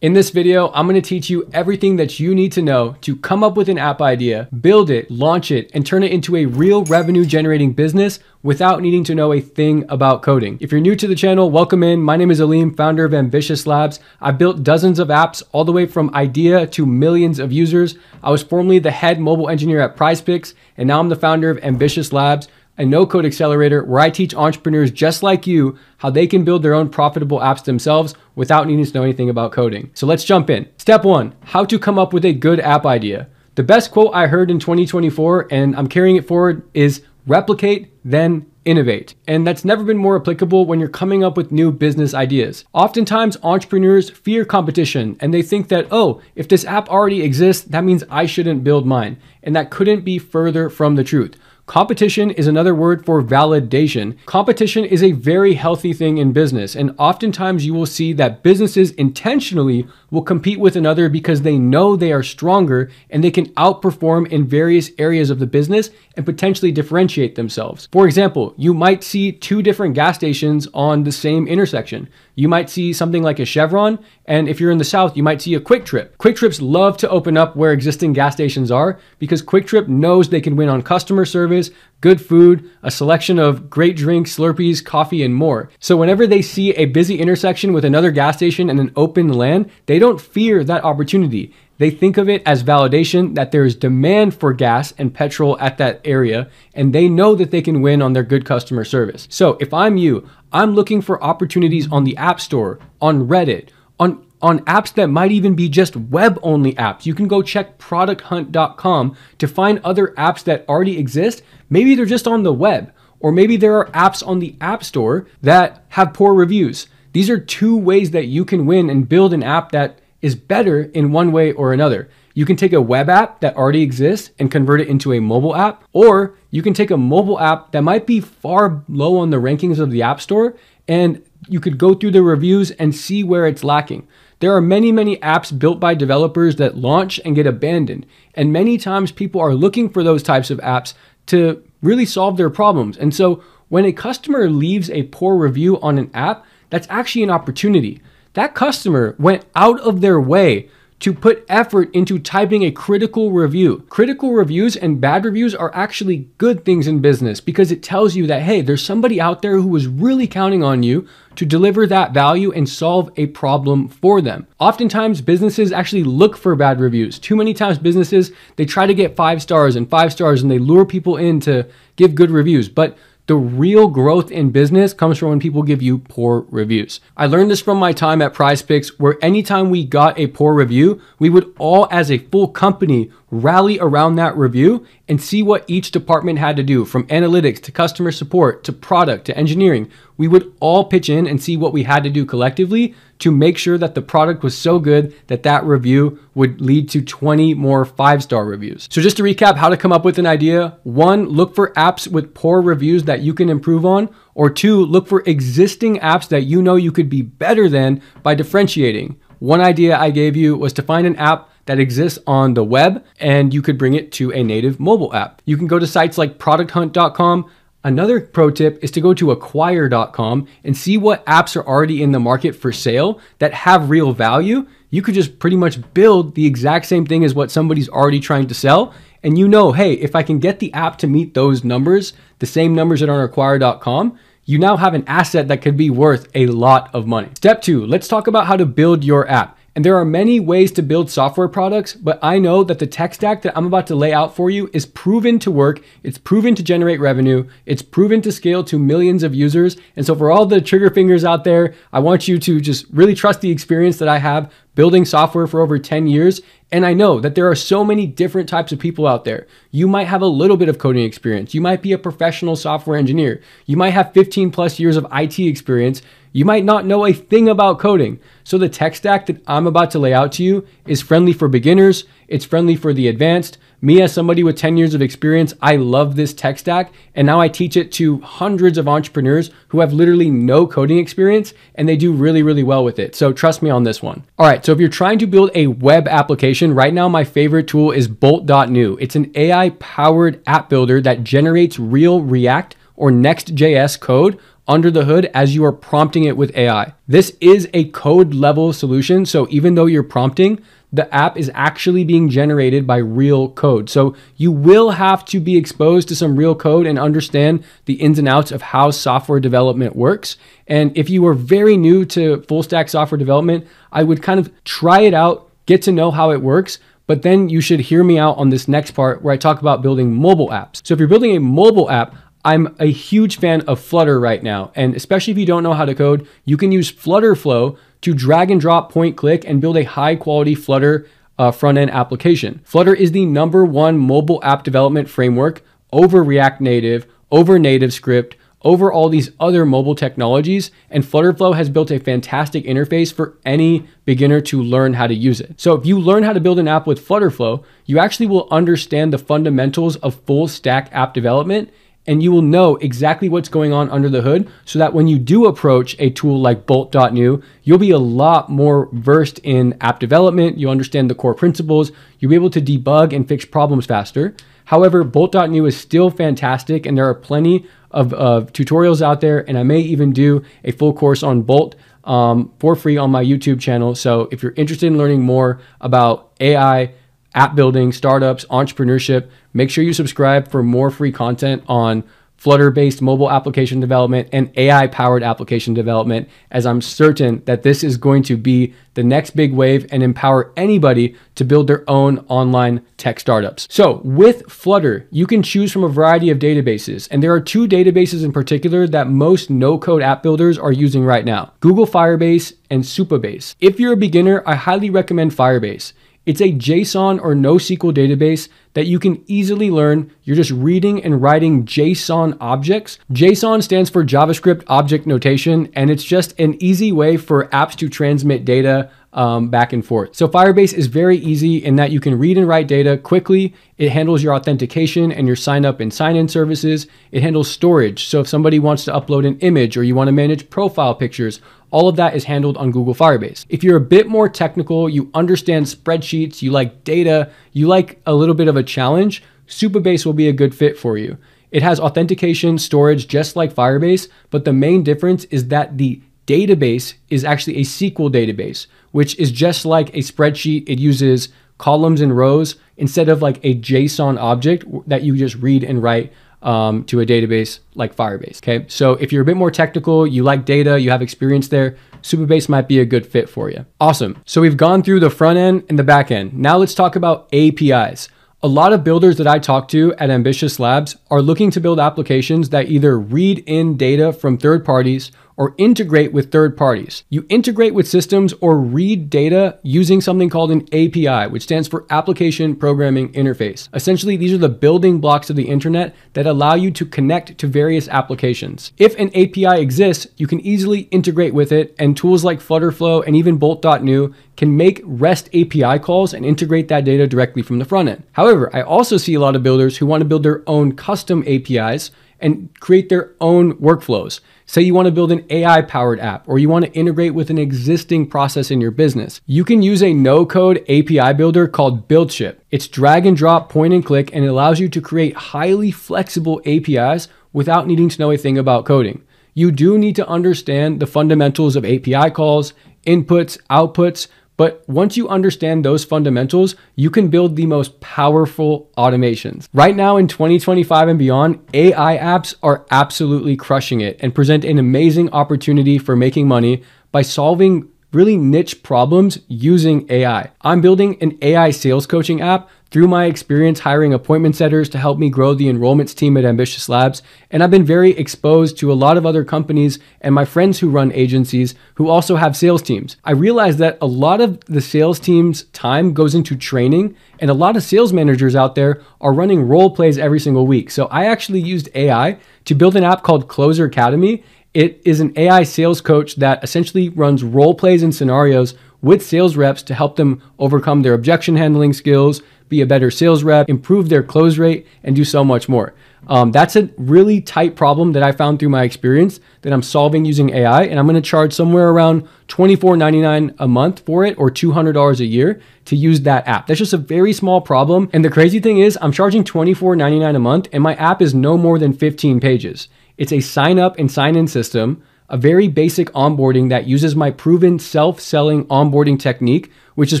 In this video, I'm gonna teach you everything that you need to know to come up with an app idea, build it, launch it, and turn it into a real revenue generating business without needing to know a thing about coding. If you're new to the channel, welcome in. My name is Alim, founder of Ambitious Labs. I've built dozens of apps all the way from idea to millions of users. I was formerly the head mobile engineer at PrizePicks, and now I'm the founder of Ambitious Labs, a no code accelerator where I teach entrepreneurs just like you how they can build their own profitable apps themselves without needing to know anything about coding. So let's jump in. Step one how to come up with a good app idea. The best quote I heard in 2024, and I'm carrying it forward, is replicate, then innovate. And that's never been more applicable when you're coming up with new business ideas. Oftentimes, entrepreneurs fear competition and they think that, oh, if this app already exists, that means I shouldn't build mine. And that couldn't be further from the truth. Competition is another word for validation. Competition is a very healthy thing in business, and oftentimes you will see that businesses intentionally will compete with another because they know they are stronger and they can outperform in various areas of the business and potentially differentiate themselves. For example, you might see two different gas stations on the same intersection. You might see something like a Chevron, and if you're in the South, you might see a QuikTrip. Quick Trips love to open up where existing gas stations are because QuikTrip knows they can win on customer service, good food, a selection of great drinks, Slurpees, coffee, and more. So whenever they see a busy intersection with another gas station and an open land, they don't fear that opportunity. They think of it as validation that there is demand for gas and petrol at that area, and they know that they can win on their good customer service. So if I'm you, I'm looking for opportunities on the App Store, on Reddit, on on apps that might even be just web only apps. You can go check producthunt.com to find other apps that already exist. Maybe they're just on the web, or maybe there are apps on the App Store that have poor reviews. These are two ways that you can win and build an app that is better in one way or another. You can take a web app that already exists and convert it into a mobile app, or you can take a mobile app that might be far low on the rankings of the App Store and you could go through the reviews and see where it's lacking. There are many, many apps built by developers that launch and get abandoned. And many times people are looking for those types of apps to really solve their problems. And so when a customer leaves a poor review on an app, that's actually an opportunity. That customer went out of their way to put effort into typing a critical review. Critical reviews and bad reviews are actually good things in business because it tells you that, hey, there's somebody out there who was really counting on you to deliver that value and solve a problem for them. Oftentimes, businesses actually look for bad reviews. Too many times, businesses, they try to get five stars and five stars and they lure people in to give good reviews. But the real growth in business comes from when people give you poor reviews. I learned this from my time at PrizePicks, where anytime we got a poor review, we would all, as a full company, rally around that review and see what each department had to do from analytics to customer support to product to engineering. We would all pitch in and see what we had to do collectively to make sure that the product was so good that that review would lead to 20 more five star reviews. So, just to recap how to come up with an idea one, look for apps with poor reviews that you can improve on, or two, look for existing apps that you know you could be better than by differentiating. One idea I gave you was to find an app that exists on the web and you could bring it to a native mobile app. You can go to sites like producthunt.com. Another pro tip is to go to acquire.com and see what apps are already in the market for sale that have real value. You could just pretty much build the exact same thing as what somebody's already trying to sell. And you know, hey, if I can get the app to meet those numbers, the same numbers that are on acquire.com, you now have an asset that could be worth a lot of money. Step two, let's talk about how to build your app. And there are many ways to build software products, but I know that the tech stack that I'm about to lay out for you is proven to work. It's proven to generate revenue. It's proven to scale to millions of users. And so for all the trigger fingers out there, I want you to just really trust the experience that I have building software for over 10 years. And I know that there are so many different types of people out there. You might have a little bit of coding experience. You might be a professional software engineer. You might have 15 plus years of IT experience. You might not know a thing about coding. So the tech stack that I'm about to lay out to you is friendly for beginners, it's friendly for the advanced. Me, as somebody with 10 years of experience, I love this tech stack. And now I teach it to hundreds of entrepreneurs who have literally no coding experience and they do really, really well with it. So trust me on this one. All right, so if you're trying to build a web application, right now my favorite tool is Bolt.new. It's an AI powered app builder that generates real React or Next.js code under the hood as you are prompting it with AI. This is a code level solution. So even though you're prompting, the app is actually being generated by real code. So you will have to be exposed to some real code and understand the ins and outs of how software development works. And if you are very new to full stack software development, I would kind of try it out, get to know how it works. But then you should hear me out on this next part where I talk about building mobile apps. So if you're building a mobile app, I'm a huge fan of Flutter right now. And especially if you don't know how to code, you can use Flutterflow to drag and drop, point click, and build a high quality Flutter uh, front end application. Flutter is the number one mobile app development framework over React Native, over Native Script, over all these other mobile technologies, and Flutterflow has built a fantastic interface for any beginner to learn how to use it. So if you learn how to build an app with Flutterflow, you actually will understand the fundamentals of full stack app development and you will know exactly what's going on under the hood so that when you do approach a tool like bolt.new, you'll be a lot more versed in app development. You understand the core principles. You'll be able to debug and fix problems faster. However, bolt.new is still fantastic and there are plenty of, of tutorials out there. And I may even do a full course on Bolt um, for free on my YouTube channel. So if you're interested in learning more about AI, app building, startups, entrepreneurship, make sure you subscribe for more free content on Flutter based mobile application development and AI powered application development, as I'm certain that this is going to be the next big wave and empower anybody to build their own online tech startups. So, with Flutter, you can choose from a variety of databases, and there are two databases in particular that most no code app builders are using right now Google Firebase and Supabase. If you're a beginner, I highly recommend Firebase. It's a JSON or NoSQL database that you can easily learn. You're just reading and writing JSON objects. JSON stands for JavaScript Object Notation, and it's just an easy way for apps to transmit data um, back and forth. So Firebase is very easy in that you can read and write data quickly. It handles your authentication and your sign up and sign in services. It handles storage. So if somebody wants to upload an image or you want to manage profile pictures, all of that is handled on Google Firebase. If you're a bit more technical, you understand spreadsheets, you like data, you like a little bit of a challenge, Supabase will be a good fit for you. It has authentication storage just like Firebase, but the main difference is that the database is actually a SQL database, which is just like a spreadsheet. It uses columns and rows instead of like a JSON object that you just read and write um, to a database like Firebase. Okay, so if you're a bit more technical, you like data, you have experience there, Supabase might be a good fit for you. Awesome. So we've gone through the front end and the back end. Now let's talk about APIs. A lot of builders that I talk to at Ambitious Labs are looking to build applications that either read in data from third parties or integrate with third parties. You integrate with systems or read data using something called an API, which stands for Application Programming Interface. Essentially, these are the building blocks of the internet that allow you to connect to various applications. If an API exists, you can easily integrate with it, and tools like Flutterflow and even Bolt.new can make REST API calls and integrate that data directly from the front end. However, I also see a lot of builders who want to build their own custom APIs and create their own workflows. Say you want to build an AI powered app or you want to integrate with an existing process in your business. You can use a no code API builder called BuildShip. It's drag and drop, point and click, and it allows you to create highly flexible APIs without needing to know a thing about coding. You do need to understand the fundamentals of API calls, inputs, outputs, but once you understand those fundamentals, you can build the most powerful automations. Right now in 2025 and beyond, AI apps are absolutely crushing it and present an amazing opportunity for making money by solving really niche problems using AI. I'm building an AI sales coaching app through my experience hiring appointment setters to help me grow the enrollments team at Ambitious Labs, and I've been very exposed to a lot of other companies and my friends who run agencies who also have sales teams. I realized that a lot of the sales team's time goes into training, and a lot of sales managers out there are running role plays every single week. So I actually used AI to build an app called Closer Academy. It is an AI sales coach that essentially runs role plays and scenarios with sales reps to help them overcome their objection handling skills, be a better sales rep, improve their close rate, and do so much more. Um, that's a really tight problem that I found through my experience that I'm solving using AI, and I'm going to charge somewhere around $24.99 a month for it or $200 a year to use that app. That's just a very small problem. And the crazy thing is, I'm charging $24.99 a month, and my app is no more than 15 pages. It's a sign up and sign in system, a very basic onboarding that uses my proven self selling onboarding technique, which is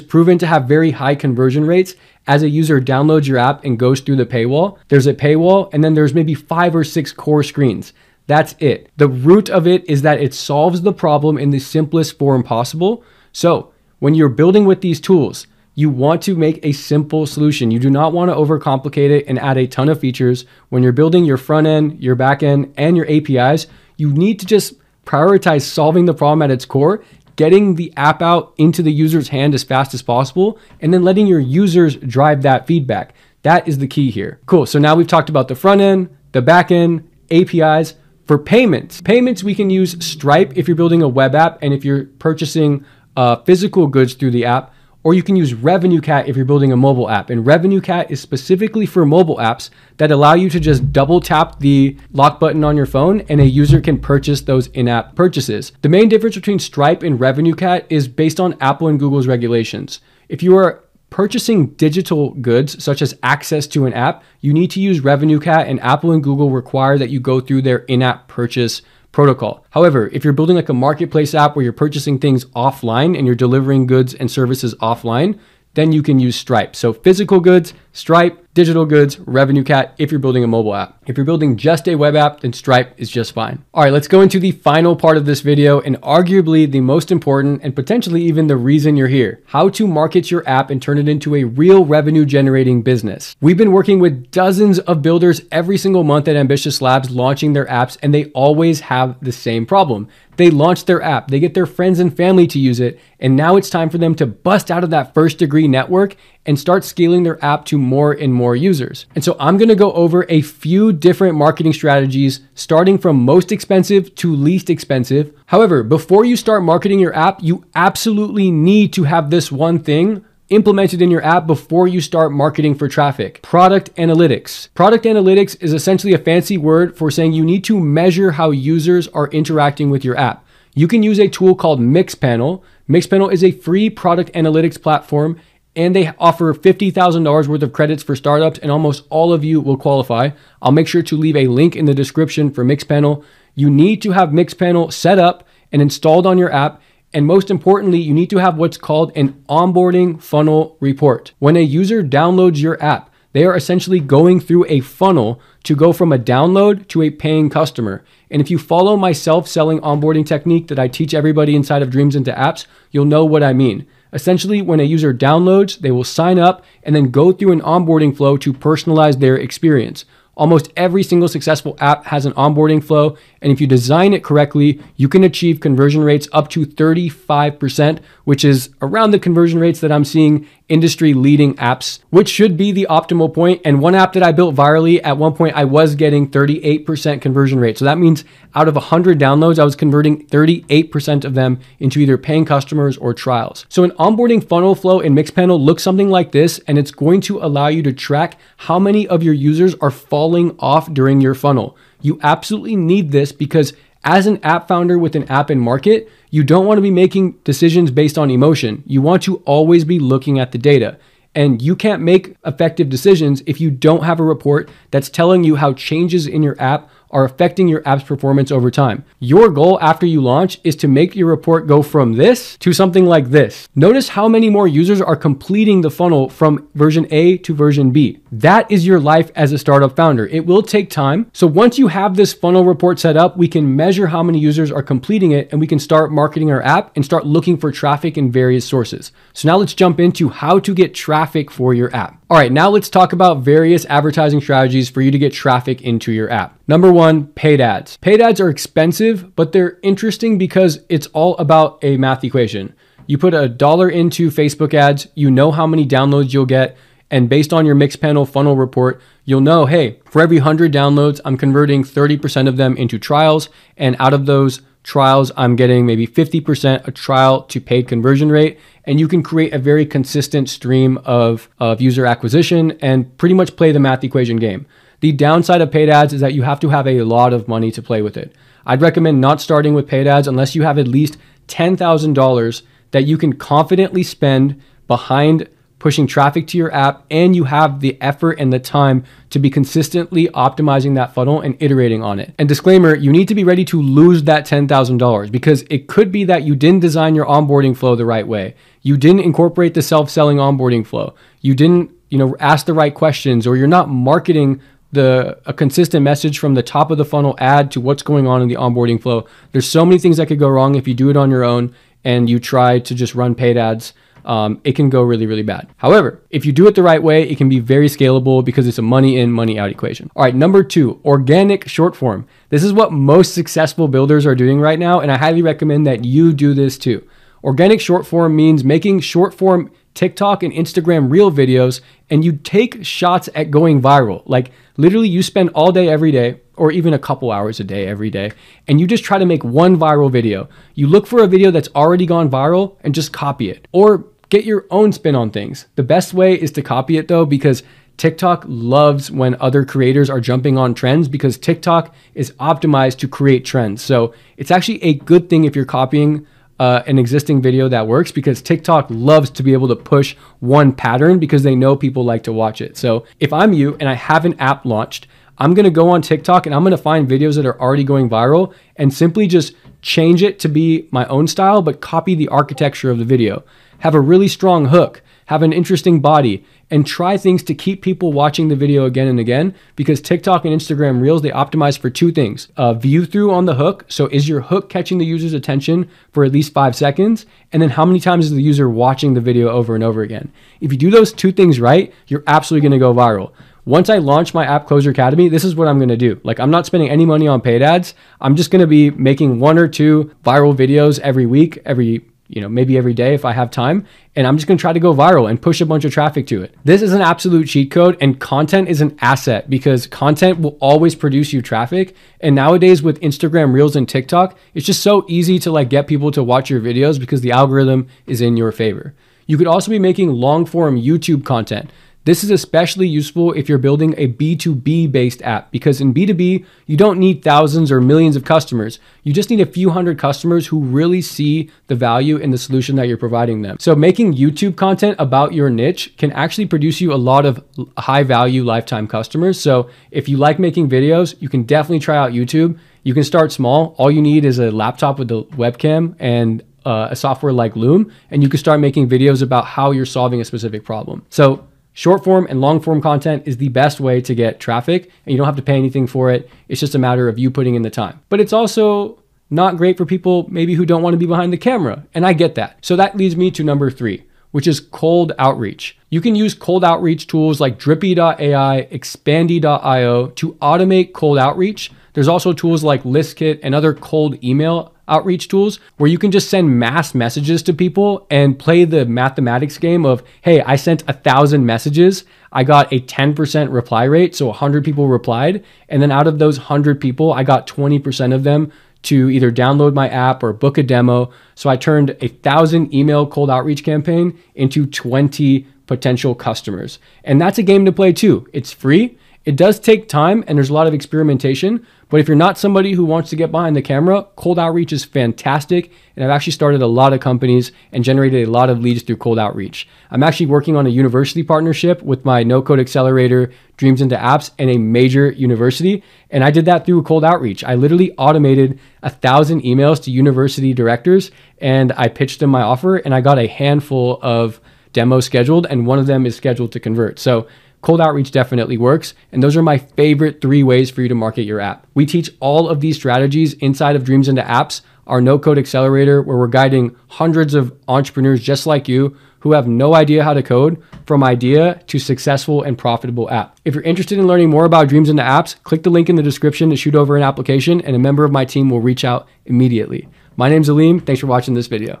proven to have very high conversion rates as a user downloads your app and goes through the paywall. There's a paywall, and then there's maybe five or six core screens. That's it. The root of it is that it solves the problem in the simplest form possible. So, when you're building with these tools, you want to make a simple solution. You do not want to overcomplicate it and add a ton of features. When you're building your front end, your back end, and your APIs, you need to just prioritize solving the problem at its core, getting the app out into the user's hand as fast as possible, and then letting your users drive that feedback. That is the key here. Cool. So now we've talked about the front end, the back end, APIs. For payments, payments we can use Stripe if you're building a web app and if you're purchasing uh, physical goods through the app or you can use RevenueCat if you're building a mobile app. And RevenueCat is specifically for mobile apps that allow you to just double tap the lock button on your phone and a user can purchase those in app purchases. The main difference between Stripe and RevenueCat is based on Apple and Google's regulations. If you are purchasing digital goods such as access to an app, you need to use RevenueCat and Apple and Google require that you go through their in-app purchase protocol. However, if you're building like a marketplace app where you're purchasing things offline and you're delivering goods and services offline, then you can use Stripe. So physical goods, Stripe, digital goods, RevenueCat if you're building a mobile app. If you're building just a web app, then Stripe is just fine. All right, let's go into the final part of this video and arguably the most important and potentially even the reason you're here. How to market your app and turn it into a real revenue generating business. We've been working with dozens of builders every single month at Ambitious Labs launching their apps and they always have the same problem. They launch their app, they get their friends and family to use it, and now it's time for them to bust out of that first degree network and start scaling their app to more and more users. And so I'm gonna go over a few different marketing strategies, starting from most expensive to least expensive. However, before you start marketing your app, you absolutely need to have this one thing implemented in your app before you start marketing for traffic. Product analytics. Product analytics is essentially a fancy word for saying you need to measure how users are interacting with your app. You can use a tool called Mixpanel. Mixpanel is a free product analytics platform and they offer $50,000 worth of credits for startups and almost all of you will qualify. I'll make sure to leave a link in the description for Mixpanel. You need to have Mixpanel set up and installed on your app and most importantly, you need to have what's called an onboarding funnel report. When a user downloads your app, they are essentially going through a funnel to go from a download to a paying customer. And if you follow my self selling onboarding technique that I teach everybody inside of Dreams into Apps, you'll know what I mean. Essentially, when a user downloads, they will sign up and then go through an onboarding flow to personalize their experience. Almost every single successful app has an onboarding flow, and if you design it correctly, you can achieve conversion rates up to 35%, which is around the conversion rates that I'm seeing industry leading apps, which should be the optimal point. And one app that I built virally at one point, I was getting 38% conversion rate. So that means out of 100 downloads, I was converting 38% of them into either paying customers or trials. So an onboarding funnel flow in Mixpanel looks something like this, and it's going to allow you to track how many of your users are falling off during your funnel. You absolutely need this because as an app founder with an app in market, you don't want to be making decisions based on emotion. You want to always be looking at the data. And you can't make effective decisions if you don't have a report that's telling you how changes in your app are affecting your app's performance over time. Your goal after you launch is to make your report go from this to something like this. Notice how many more users are completing the funnel from version A to version B. That is your life as a startup founder. It will take time. So once you have this funnel report set up, we can measure how many users are completing it and we can start marketing our app and start looking for traffic in various sources. So now let's jump into how to get traffic for your app. All right, now let's talk about various advertising strategies for you to get traffic into your app. Number one, paid ads. Paid ads are expensive, but they're interesting because it's all about a math equation. You put a dollar into Facebook ads, you know how many downloads you'll get, and based on your Mixpanel funnel report, you'll know, hey, for every 100 downloads, I'm converting 30% of them into trials, and out of those trials, I'm getting maybe 50% a trial to paid conversion rate. And you can create a very consistent stream of, of user acquisition and pretty much play the math equation game. The downside of paid ads is that you have to have a lot of money to play with it. I'd recommend not starting with paid ads unless you have at least $10,000 that you can confidently spend behind pushing traffic to your app, and you have the effort and the time to be consistently optimizing that funnel and iterating on it. And disclaimer, you need to be ready to lose that $10,000 because it could be that you didn't design your onboarding flow the right way. You didn't incorporate the self-selling onboarding flow. You didn't, you know, ask the right questions or you're not marketing the a consistent message from the top of the funnel ad to what's going on in the onboarding flow. There's so many things that could go wrong if you do it on your own and you try to just run paid ads um, it can go really, really bad. However, if you do it the right way, it can be very scalable because it's a money in, money out equation. All right, number two, organic short form. This is what most successful builders are doing right now, and I highly recommend that you do this too. Organic short form means making short form TikTok and Instagram reel videos, and you take shots at going viral. Like literally, you spend all day every day, or even a couple hours a day every day, and you just try to make one viral video. You look for a video that's already gone viral and just copy it, or get your own spin on things. The best way is to copy it though, because TikTok loves when other creators are jumping on trends because TikTok is optimized to create trends. So it's actually a good thing if you're copying uh, an existing video that works because TikTok loves to be able to push one pattern because they know people like to watch it. So if I'm you and I have an app launched, I'm gonna go on TikTok and I'm gonna find videos that are already going viral and simply just change it to be my own style, but copy the architecture of the video. Have a really strong hook, have an interesting body, and try things to keep people watching the video again and again because TikTok and Instagram Reels, they optimize for two things. Uh, view through on the hook. So is your hook catching the user's attention for at least five seconds? And then how many times is the user watching the video over and over again? If you do those two things right, you're absolutely going to go viral. Once I launch my App Closer Academy, this is what I'm to do. Like I'm not spending any money on paid ads. I'm just to be making one or two viral videos every week, every you know, maybe every day if I have time. And I'm just to try to go viral and push a bunch of traffic to it. This is an absolute cheat code and content is an asset because content will always produce you traffic. And nowadays with Instagram Reels and TikTok, it's just so easy to like get people to watch your videos because the algorithm is in your favor. You could also be making long form YouTube content. This is especially useful if you're building a B2B based app because in B2B, you don't need thousands or millions of customers. You just need a few hundred customers who really see the value in the solution that you're providing them. So making YouTube content about your niche can actually produce you a lot of high value lifetime customers. So if you like making videos, you can definitely try out YouTube. You can start small. All you need is a laptop with a webcam and uh, a software like Loom, and you can start making videos about how you're solving a specific problem. So Short form and long form content is the best way to get traffic, and you don't have to pay anything for it. It's just a matter of you putting in the time. But it's also not great for people maybe who don't want to be behind the camera, and I get that. So that leads me to number three, which is cold outreach. You can use cold outreach tools like Drippi.ai, Expandi.io to automate cold outreach. There's also tools like ListKit and other cold email outreach tools where you can just send mass messages to people and play the mathematics game of, hey, I sent a thousand messages. I got a 10% reply rate. So 100 people replied. And then out of those 100 people, I got 20% of them to either download my app or book a demo. So I turned a thousand email cold outreach campaign into 20 potential customers. And that's a game to play too. It's free. It does take time and there's a lot of experimentation, but if you're not somebody who wants to get behind the camera, cold outreach is fantastic. And I've actually started a lot of companies and generated a lot of leads through cold outreach. I'm actually working on a university partnership with my no code accelerator, Dreams into Apps, and a major university. And I did that through cold outreach. I literally automated a thousand emails to university directors and I pitched them my offer and I got a handful of demos scheduled and one of them is scheduled to convert. So Cold outreach definitely works, and those are my favorite three ways for you to market your app. We teach all of these strategies inside of Dreams into Apps, our no code accelerator, where we're guiding hundreds of entrepreneurs just like you who have no idea how to code from idea to successful and profitable app. If you're interested in learning more about Dreams into Apps, click the link in the description to shoot over an application, and a member of my team will reach out immediately. My name's Alim. Thanks for watching this video.